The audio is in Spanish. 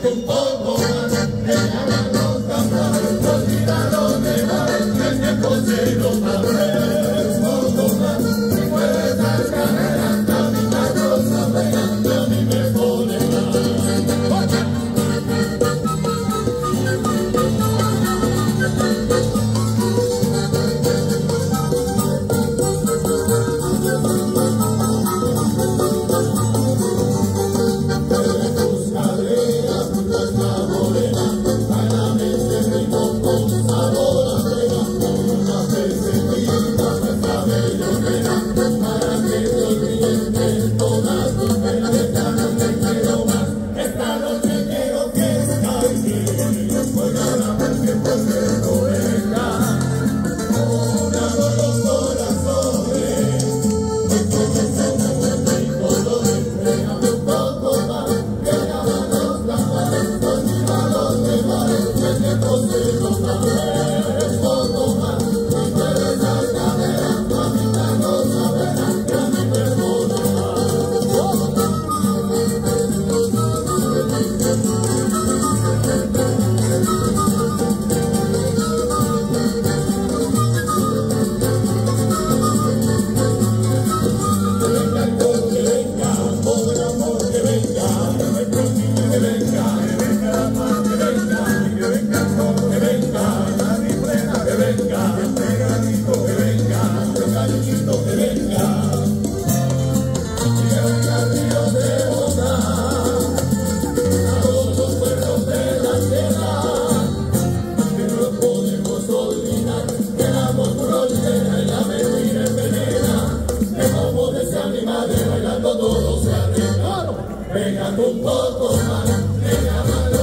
can vote. Señor. Muy buenas